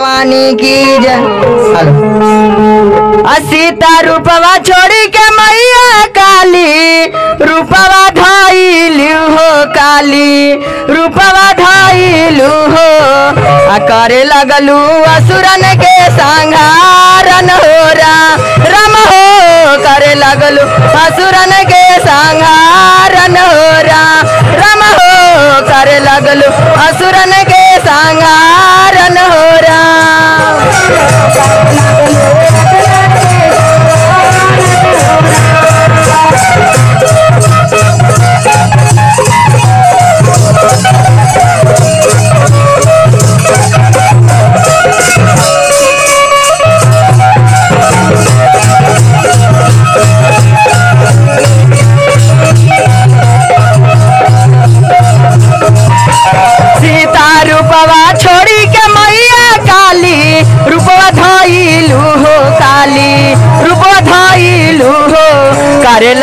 पानी की जय हेलो। सीता रूपवा छोड़ी के मैया काली, रूपवा ढाइलू हो काली, रूपवा ढाइलू हो। करे लगलू असुरन के संहारन हो रा रम हो। करे लगलू असुरन के संहारन हो रा रम हो। करे लगलू असुरन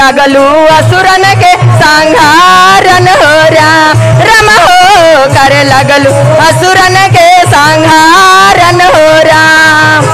लगलू असुरन के संहारन हो राम रम हो कर लगलू। असुरन के संहारन हो राम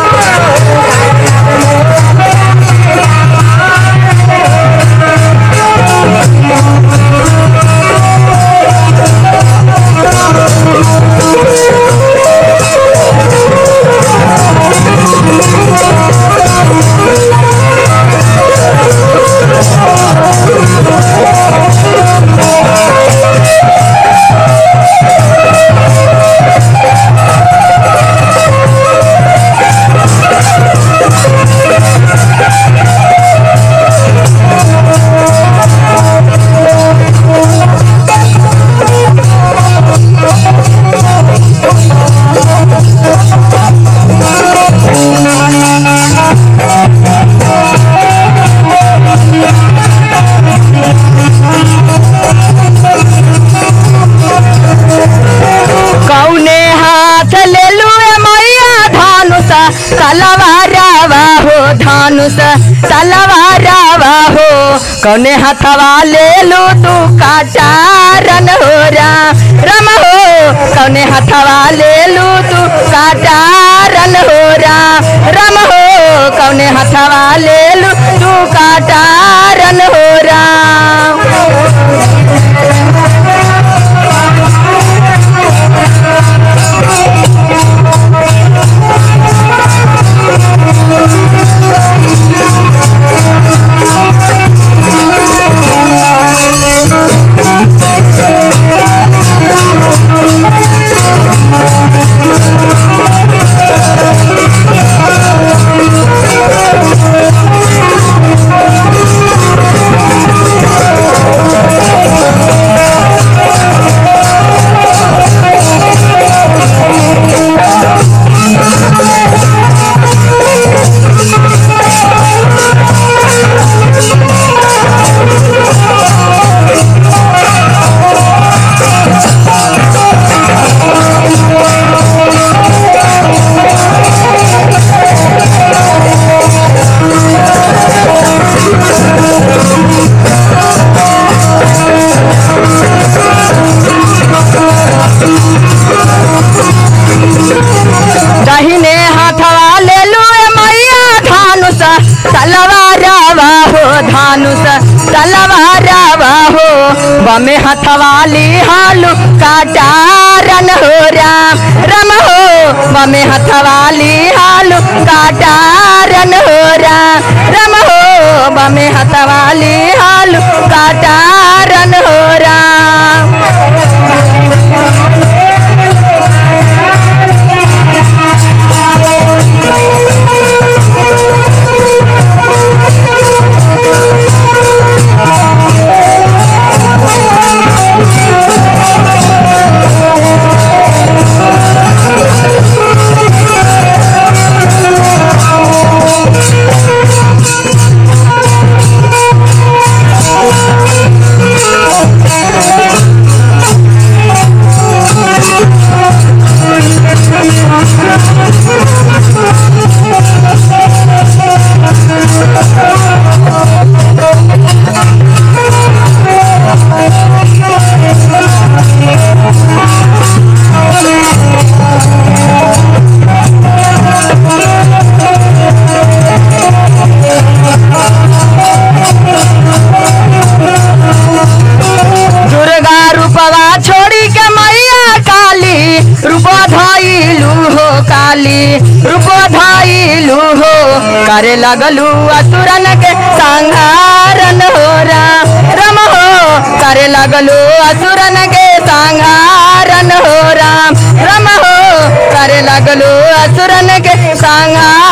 तलवारावा हो कौने हथवा ले लू तू काटारन हो रा। रम हो। कौने हथवा ले लू तू काटारन हो रा। रम हो। कौने हथवा ले लू तू काटारन हो बमे हथवाली हालू काटारन हो राम, रम हो। बमे हथवाली हालू हालू काटारन हो राम, रम हो। बमे हथवाली हालू काटारन काली, रूप धैलू हो। करे लगलू असुरन के संहारन हो राम हो। करे लगलू असुरन के संहारन हो राम राम हो। करे लगलू असुरन के संहारन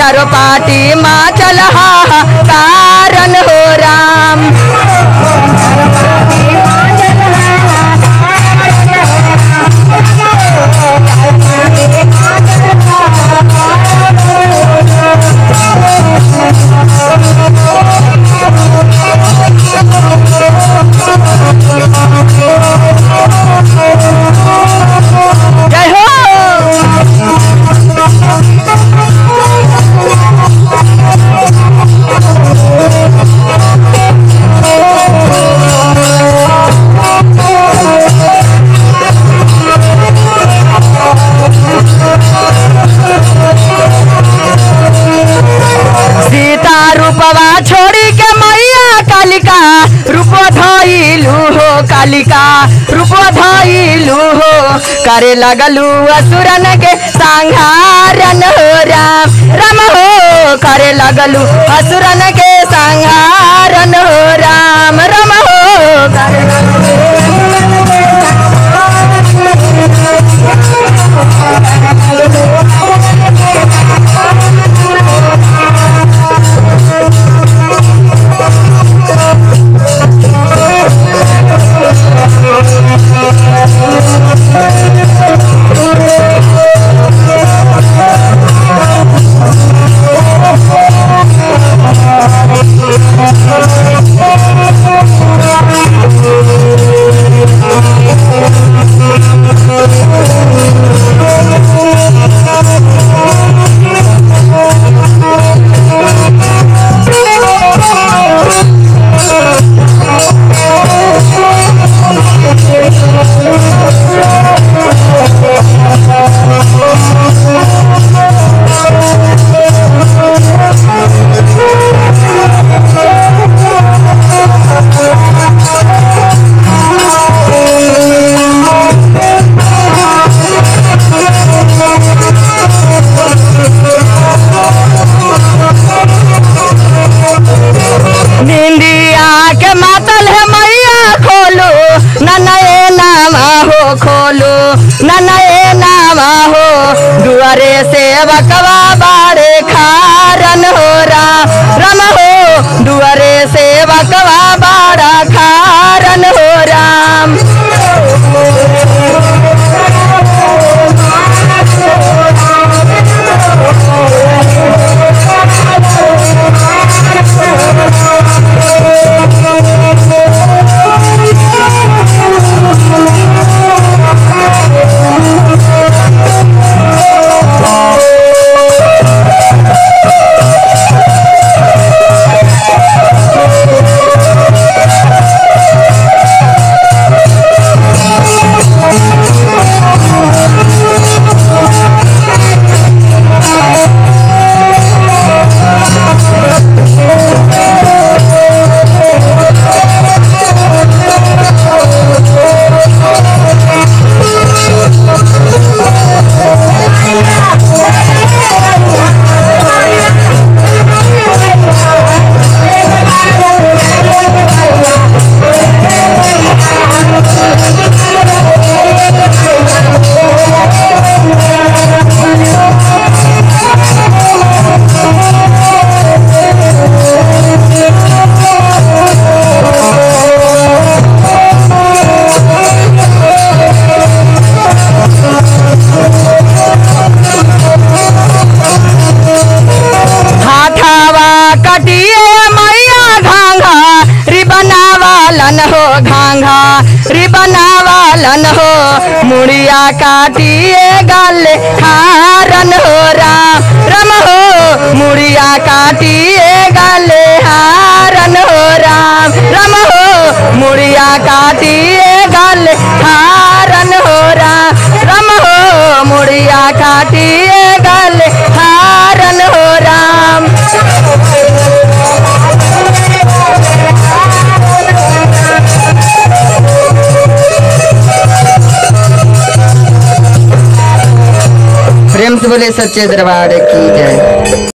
चारों पार्टी माँ चल कारण हो राम। जय कालिका रूप धइलू हो। करे लगलू असुरन के संहारन हो राम। राम हो, करे लगलू असुरन के बनावा, कटिए मैया घाघा रिबना वालन हो घाघा रिबना वालन हो, मुड़िया काटिए गल, हारन हो राम, रम हो, मुड़िया काटिए गल, हारन हो राम, रम हो, मुड़िया काटिए गल बोले सच्चे दरबार की जय।